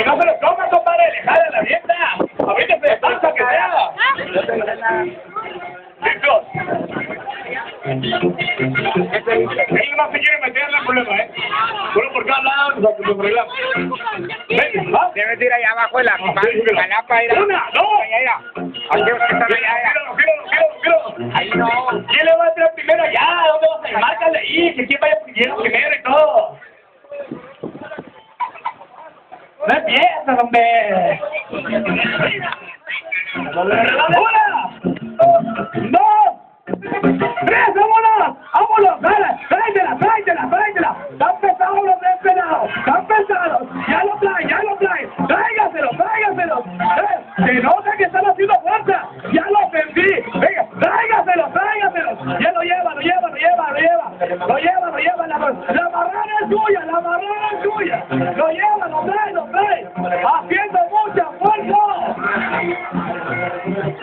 que no se lo coma, compadre, le jale la dieta. Ahorita se pasa que sea. Listo. No se quiere meter en el problema, ¿eh? Por cada lado nos arreglamos. Ven, va. Debe de ir allá abajo de la palapa. Mira. Una, no. Mira, Aquí está. Ahí no. ¿Quién le va a entrar primero allá? ¿Dónde vas a ir? Márcale ahí, que quién vaya primero y todo. No empiezas, hombre. ¡Una! ¡Dos! ¡Tres! ¡Vámonos! ¡Vámonos! ¡Dale! ¡Tráetela, ¡Lo lleva, lo lleva! ¡La, la marrana es suya! ¡La marrana es suya! ¡Lo lleva, lo trae, lo trae! ¡Haciendo mucha fuerza!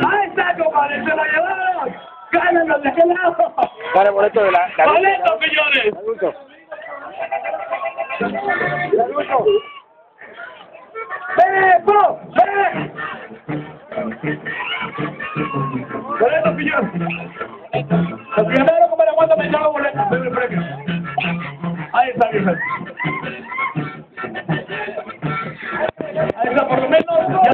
¡Ahí está, compadre! ¡Se lo llevaron! ¡Gánalo de aquel lado! Dale boleto de la. la ¡Boleto, señores! Adulto. ¡Pepo! ¡Ven! ¡Boleto, señor! cuando me echan los boletos, el premio. Ahí está, vieja. Ahí está, por lo menos.